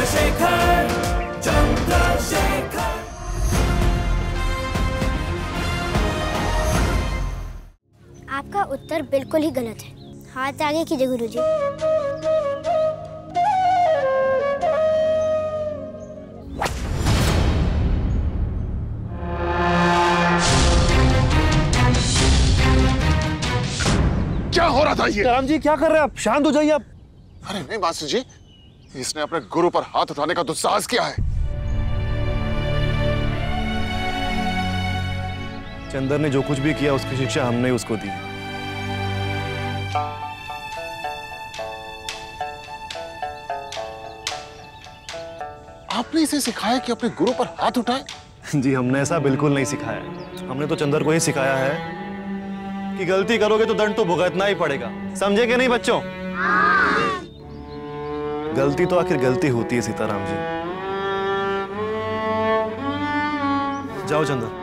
चंद्रशेखर चंद्रशेखर। आपका उत्तर बिल्कुल ही गलत है। हाथ आगे कीजिए गुरुजी। क्या हो रहा था ये? राम जी क्या कर रहे हैं आप? शांत हो जाइए आप। अरे नहीं मास्टर जी इसने अपने गुरु पर हाथ उठाने का दुस्साहस किया है। चंदर ने जो कुछ भी किया उसकी शिक्षा हमने उसको दी। आपने इसे सिखाया कि अपने गुरु पर हाथ उठाए? जी हमने ऐसा बिल्कुल नहीं सिखाया। हमने तो चंदर को ही सिखाया है कि गलती करोगे तो दंड तो भुगतना ही पड़ेगा। समझे कि नहीं बच्चों? गलती तो आखिर गलती होती है सीताराम जी। जाओ चंदर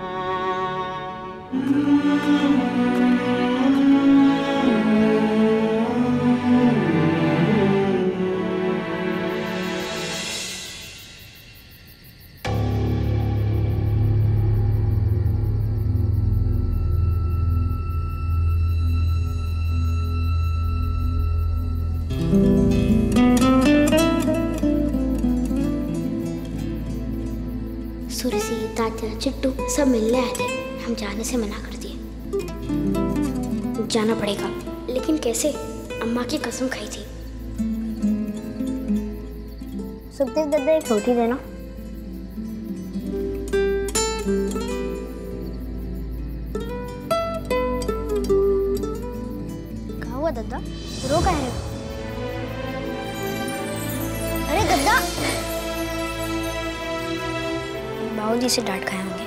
चिट्टू सब मिलने आए थे। हम जाने से मना कर दिए। जाना पड़ेगा। लेकिन कैसे? अम्मा की कसम खाई थी। सुखदेव दादा एक रोटी देना। कहा हुआ दादा रो कह रहे हो? बाबूजी से डांट खाए होंगे।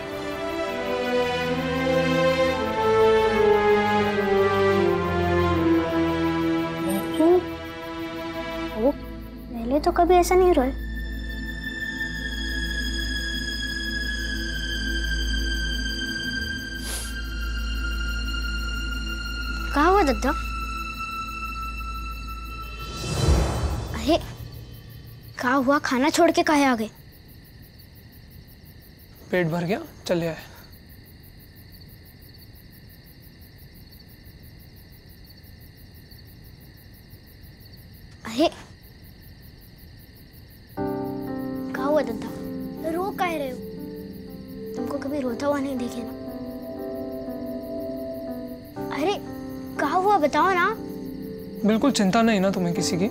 पहले तो कभी ऐसा नहीं रोए कहा हुआ दद्दा अरे कहा हुआ? खाना छोड़ के काहे आ गए पेट भर गया चले आए। अरे। कहा हुआ दद्दा रो कह रहे हो? तुमको कभी रोता हुआ नहीं देखे ना? अरे कहा हुआ बताओ ना। बिल्कुल चिंता नहीं ना तुम्हें किसी की?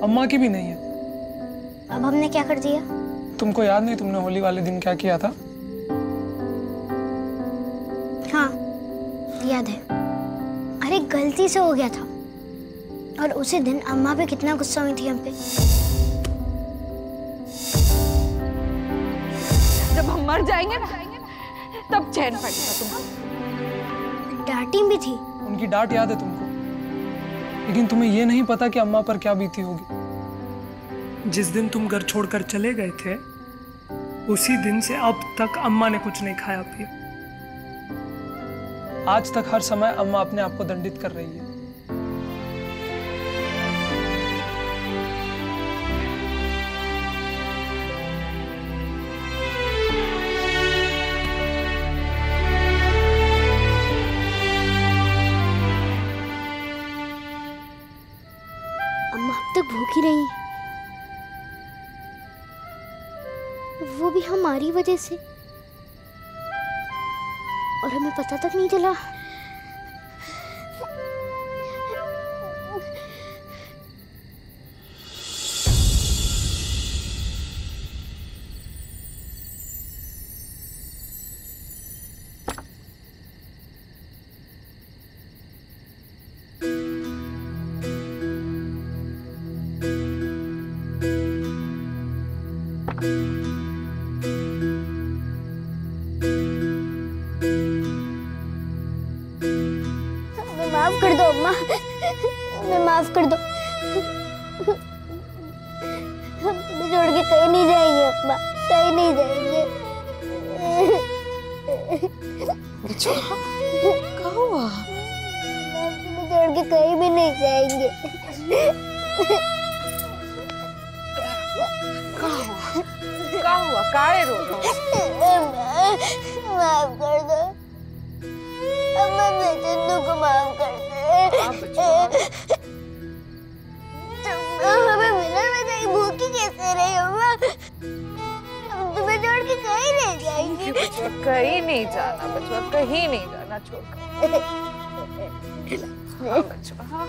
अम्मा की भी नहीं है। अब हमने क्या कर दिया? तुमको याद नहीं तुमने होली वाले दिन क्या किया था? हाँ याद है। अरे गलती से हो गया था। और उसी दिन अम्मा पे कितना गुस्सा हुई थी हम पे। जब हम मर जाएँगे ना तब चैन पड़ेगा तुमको। डांटी भी थी। उनकी डांट याद है तुमको। लेकिन तुम्हें ये नहीं पता कि अम्मा पर क्या बीती होगी। जिस दिन तुम घर छोड़कर चले गए थे, उसी दिन से अब तक अम्मा ने कुछ नहीं खाया पिया आज तक हर समय अम्मा अपने आप को दंडित कर रही है। हमारी वजह से। और हमें पता तक नहीं चला। हुआ? काहे रो माफ़ कर दो अम्मा मैं चंदू को माफ़ कर दे तुम हमें बिना बताई भूखी कैसे रही अम्मा हम तुम्हें छोड़ के कहीं नहीं। जाएँगे कहीं नहीं जाना बचवा कहीं नहीं जाना छोड़कर। हाँ, बचवा हाँ।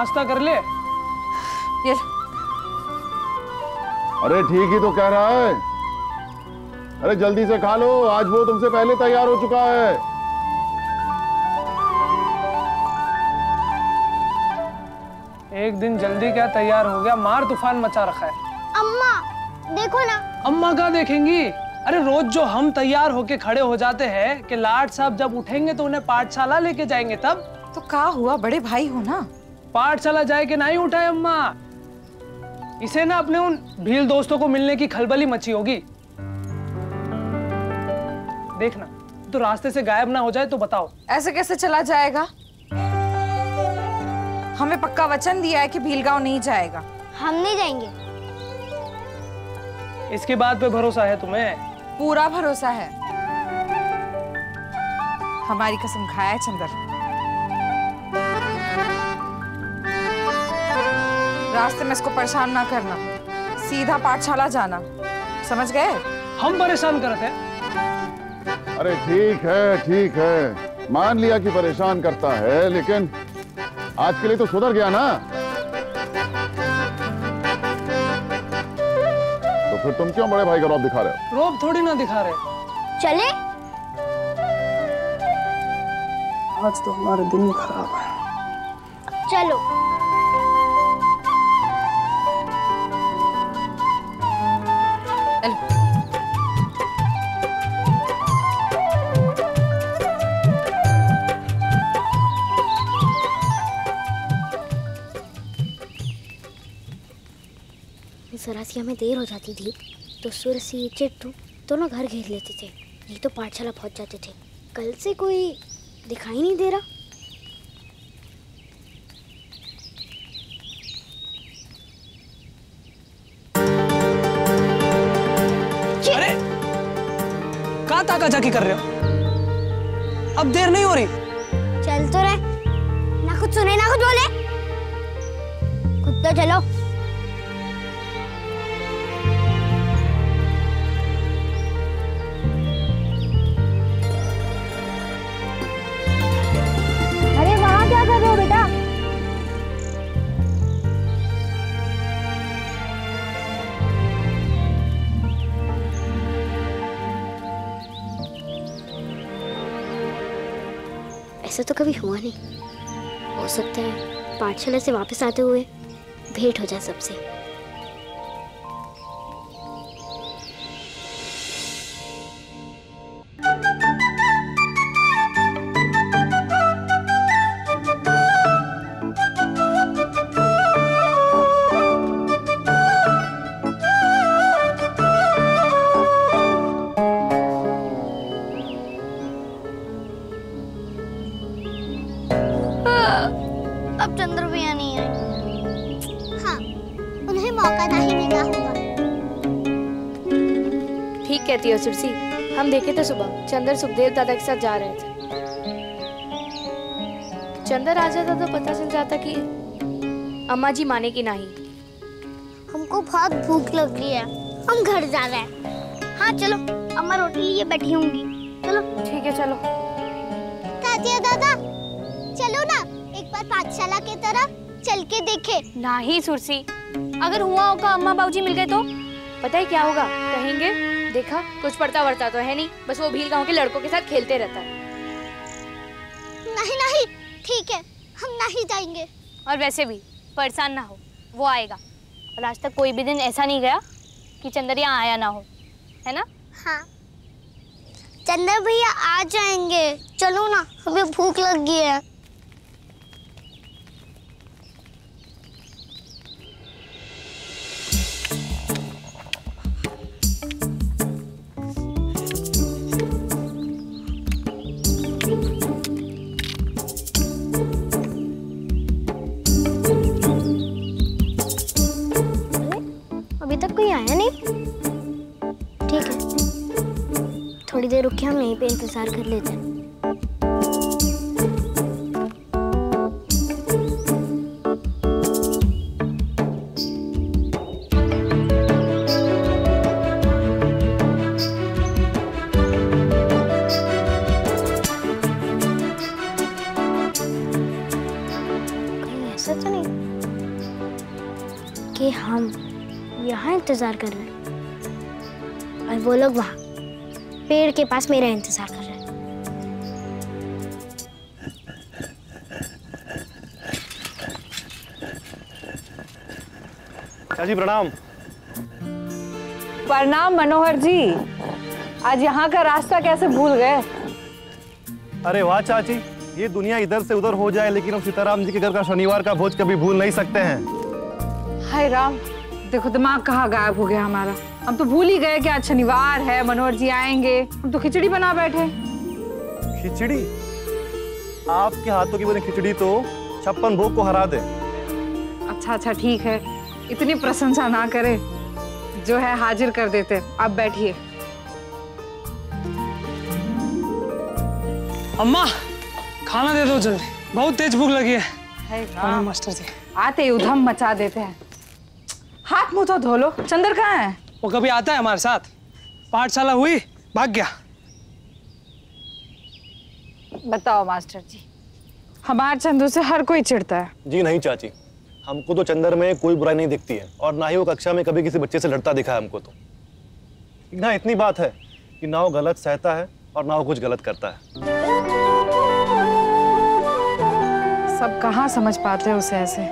नाश्ता कर ले। ये अरे ठीक ही तो कह रहा है। अरे जल्दी से खा लो आज वो तुमसे पहले तैयार हो चुका है। एक दिन जल्दी क्या तैयार हो गया मार तूफ़ान मचा रखा है। अम्मा देखो ना। अम्मा क्या देखेंगी? अरे रोज जो हम तैयार होके खड़े हो जाते हैं कि लाट साहब जब उठेंगे तो उन्हें पाठशाला लेके जाएँगे तब। तो का हुआ? बड़े भाई हो ना। पाठशाला जाए के नहीं उठाए अम्मा? इसे ना अपने उन भील दोस्तों को मिलने की खलबली मची होगी। देखना तो रास्ते से गायब ना हो जाए तो बताओ। ऐसे कैसे चला जाएगा? हमें पक्का वचन दिया है कि भीलगांव नहीं जाएगा। हम नहीं जाएँगे। इसके बाद पे भरोसा है तुम्हें? पूरा भरोसा है। हमारी कसम खाया है चंदर। रास्ते में इसको परेशान ना करना। सीधा पाठशाला जाना। समझ गए? हम परेशान करते हैं। अरे ठीक है ठीक है। मान लिया कि परेशान करता है लेकिन आज के लिए तो सुधर गया ना। तो फिर तुम क्यों बड़े भाई का रौब दिखा रहे हो? रोब थोड़ी ना दिखा रहे। चले। आज तो हमारा दिन खराब है। चलो चलो। रासिया में देर हो जाती थी तो सुरसी चिट्टू दोनों घर घेर लेते थे। नहीं तो पाठशाला पहुँच जाते थे। कल से कोई दिखाई नहीं दे रहा? अरे! कहाँ ताका जाकी कर रहे हो? अब देर नहीं हो रही। चल तो रहे। ना कुछ सुने ना कुछ बोले। खुद तो चलो। तो कभी हुआ नहीं। हो सकता है, पाठशाला से वापस आते हुए भेंट हो जाए सबसे। कहती हो सुरसी हम देखे थे सुबह चंदर सुखदेव दादा के साथ जा रहे थे। चंदर आ जाता तो पता चल जाता कि अम्मा जी माने की नहीं। हमको बहुत भूख लग रही है। हम घर जा रहे हैं। हाँ चलो अम्मा रोटी लिए बैठी होंगी। चलो। ठीक है चलो। दादी और दादा चलो ना एक बार पाठशाला की तरफ़ चल के देखे। नहीं सुरसी। अगर हुआ होगा अम्मा बाबूजी मिल गए तो? पता है क्या होगा? कहेंगे? देखा कुछ पढ़ता वढ़ता तो है नहीं। बस वो भील गाँव के लड़कों के साथ खेलते रहता है। नहीं नहीं ठीक है हम नहीं जाएँगे। और वैसे भी परेशान ना हो वो आएगा। और आज तक कोई भी दिन ऐसा नहीं गया कि चंदर यहाँ आया ना हो है ना? हाँ। चंदर भैया आ जाएँगे। चलो ना हमें भूख लग गई है। पे इंतज़ार कर लेते हैं। तो कि हम यहाँ इंतज़ार कर रहे हैं और वो लोग वहाँ पेड़ के पास मेरा इंतज़ार कर रहे हैं। चाची प्रणाम। प्रणाम मनोहर जी। आज यहाँ का रास्ता कैसे भूल गए? अरे वाह चाची। ये दुनिया इधर से उधर हो जाए लेकिन हम सीताराम जी के घर का शनिवार का भोज कभी भूल नहीं सकते हैं। हाय राम देखो दिमाग कहाँ गायब हो गया हमारा। हम तो भूल ही गए कि आज शनिवार है मनोहर जी आएँगे। हम तो खिचड़ी बना बैठे खिचड़ी? आपके हाथों की बनी खिचड़ी तो छप्पन भोग को हरा दे। अच्छा अच्छा ठीक है। इतनी प्रशंसा ना करे। जो है हाजिर कर देते आप बैठिए। अम्मा खाना दे दो जल्दी। बहुत तेज भूख लगी है। Hi master ji. आते ही उधम मचा देते हैं। हाथ मुँह तो धो लो। चंदर कहाँ है? वो कभी आता है हमारे साथ? पाठशाला हुई भाग गया। बताओ मास्टर जी। हमारे चंदू से हर कोई चिढ़ता है। जी नहीं चाची। हमको तो चंदर में कोई बुराई नहीं दिखती है और ना ही वो कक्षा में कभी किसी बच्चे से लड़ता दिखा है हमको तो। ना इतनी बात है कि ना वो गलत सहता है और ना वो कुछ गलत करता है। सब कहाँ समझ पाते हैं उसे ऐसे?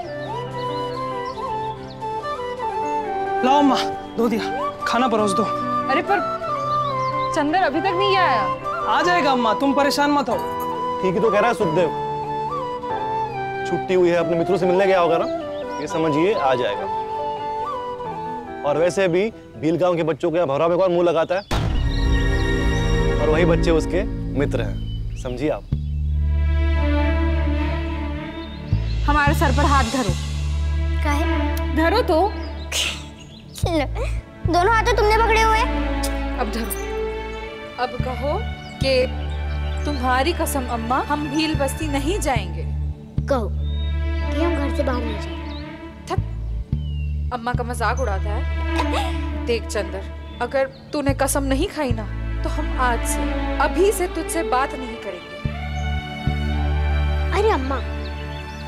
लाओ अम्मा धो दिया। खाना परोस दो। अरे पर चंदर अभी तक नहीं आया। आ जाएगा अम्मा तुम परेशान मत हो। ठीक ही तो कह रहा है सुखदेव। छुट्टी हुई है अपने मित्रों से मिलने गया होगा ना? ये समझिए आ जाएगा। और वैसे भी भील गाँव के बच्चों के यहाँ भवरा में कौन मुँह लगाता है? और वही बच्चे उसके मित्र हैं। समझिए आप। हमारे सर पर हाथ धरो। काहे? धरो तो। दोनों हाथों तुमने पकड़े हुए अब धरो। अब कहो कि तुम्हारी कसम अम्मा हम भील बस्ती नहीं जाएँगे। कहो कि हम घर से बाहर नहीं जाएँगे थक। अम्मा का मज़ाक उड़ाता है। देख चंदर अगर तूने कसम नहीं खाई ना तो हम आज से अभी से तुझसे बात नहीं करेंगे। अरे अम्मा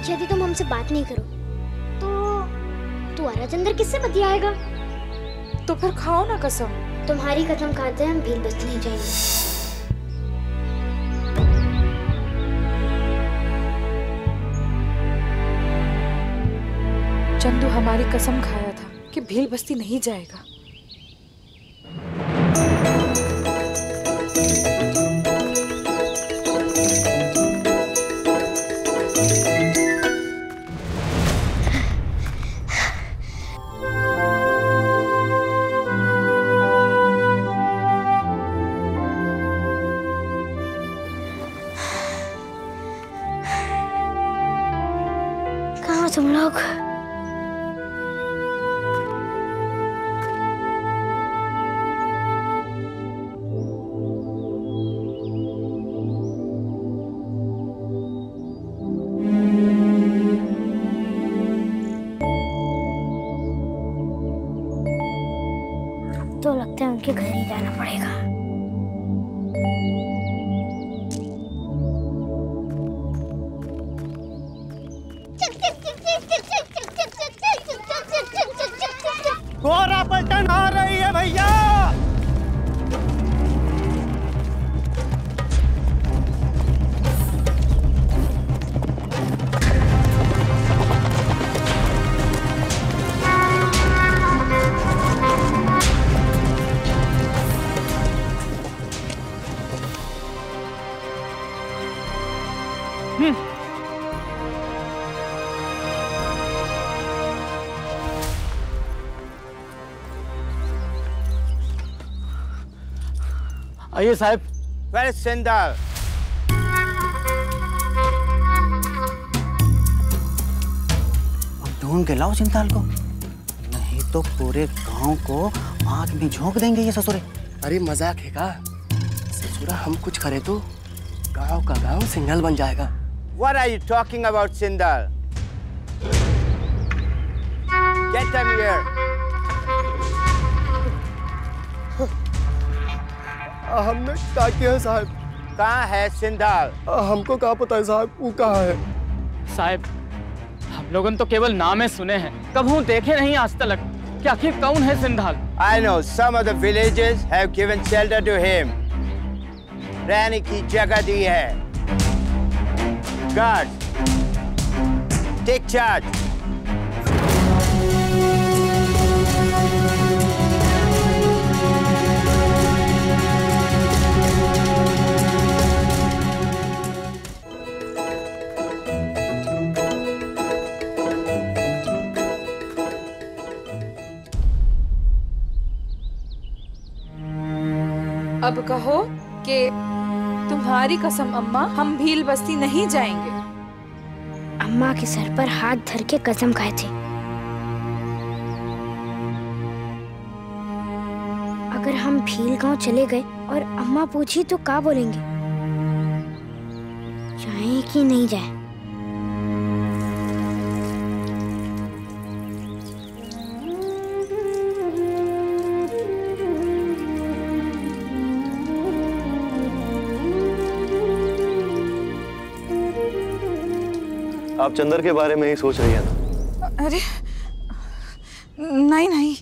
यदि तुम हमसे बात नहीं करो तो तुम्हारा चंदर किससे बतियाएगा? तो फिर खाओ ना कसम। तुम्हारी कसम खाते हम भील बस्ती नहीं जाएँगे। चंदू हमारी कसम खाया था कि भील बस्ती नहीं जाएगा। तो लगता है उनके घर ही जाना पड़ेगा। आइए साहब। वेल सिंदल ढूंढ के लाओ सिंताल को। नहीं तो पूरे गाँव को आग में झोंक देंगे ये ससुरे। अरे मज़ाक है का? ससुरा हम कुछ करे तो गाँव का गाँव सिंगल बन जाएगा। What are you talking about, Sindal? Get them here. हमने क्या किया साहब कहाँ है सिंदाल हमको कहाँ पता है साहब वो कहाँ है साहब हम लोगन तो केवल नाम सुने हैं कभी देखे नहीं आज तक कि आखिर कौन है सिंधाल I know some of the villages have given shelter to him. रहने की जगह दी है Guards, take charge. अब कहो कि तुम्हारी कसम, अम्मा, हम भील बस्ती नहीं जाएँगे। अम्मा के सर पर हाथ धर के कसम खाए थे। अगर हम भील गाँव चले गए और अम्मा पूछी तो क्या बोलेंगे? जाए कि नहीं जाए? आप चंदर के बारे में ही सोच रही है ना? अरे नहीं नहीं।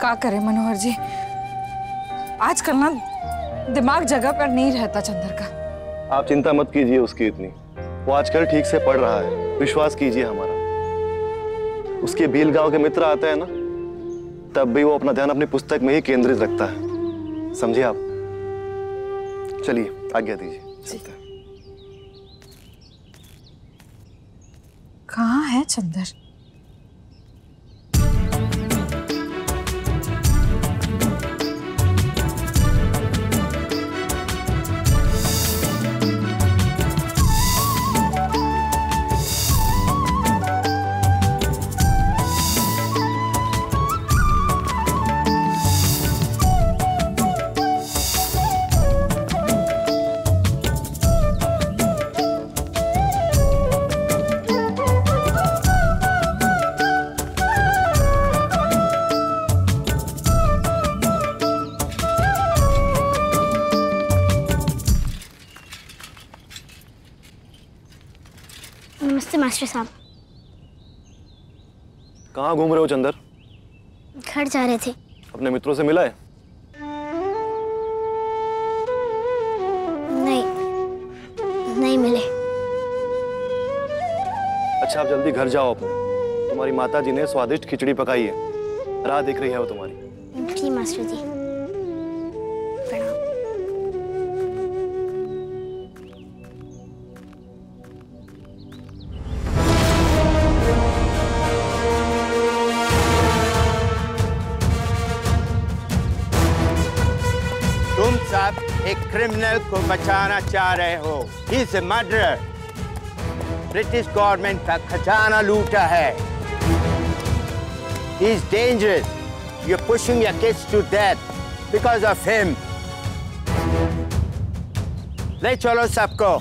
का करे मनोहर जी? आजकल ना दिमाग जगह पर नहीं रहता चंदर का। आप चिंता मत कीजिए उसकी इतनी। वो आजकल ठीक से पढ़ रहा है। विश्वास कीजिए हमारा। उसके भील गाँव के मित्र आते हैं ना तब भी वो अपना ध्यान अपनी पुस्तक में ही केंद्रित रखता है। समझिए आप? चलिए। आज्ञा दीजिए। कहाँ है चंदर? कहाँ घूम रहे हो चंदर? घर जा रहे थे। अपने मित्रों से मिला है? नहीं नहीं मिले। अच्छा आप जल्दी घर जाओ अपने। तुम्हारी माता जी ने स्वादिष्ट खिचड़ी पकाई है। राह देख रही है वो तुम्हारी। जी मास्टर जी। क्रिमिनल को बचाना चाह रहे हो। इज़ मर्डर ब्रिटिश गवर्नमेंट का खजाना लूटा है। He is dangerous you pushing your kids to death because of him ले चलो सबको।